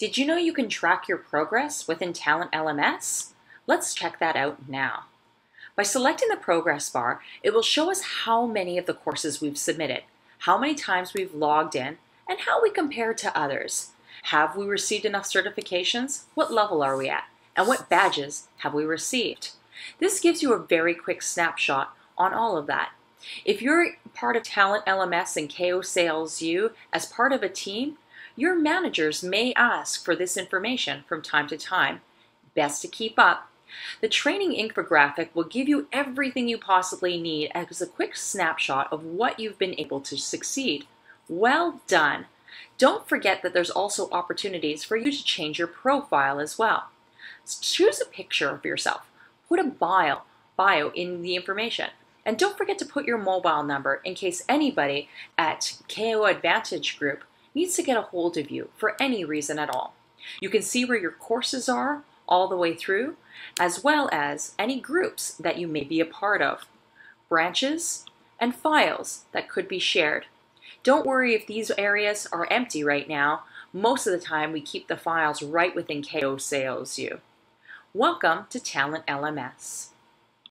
Did you know you can track your progress within Talent LMS? Let's check that out now. By selecting the progress bar, it will show us how many of the courses we've submitted, how many times we've logged in, and how we compare to others. Have we received enough certifications? What level are we at? And what badges have we received? This gives you a very quick snapshot on all of that. If you're part of Talent LMS and KO Sales U as part of a team, your managers may ask for this information from time to time. Best to keep up. The training infographic will give you everything you possibly need as a quick snapshot of what you've been able to succeed. Well done! Don't forget that there's also opportunities for you to change your profile as well. Choose a picture of yourself. Put a bio, bio in the information. And don't forget to put your mobile number in case anybody at KO Advantage Group needs to get a hold of you for any reason at all. You can see where your courses are all the way through, as well as any groups that you may be a part of, branches, and files that could be shared. Don't worry if these areas are empty right now. Most of the time, we keep the files right within KO Sales U. Welcome to Talent LMS.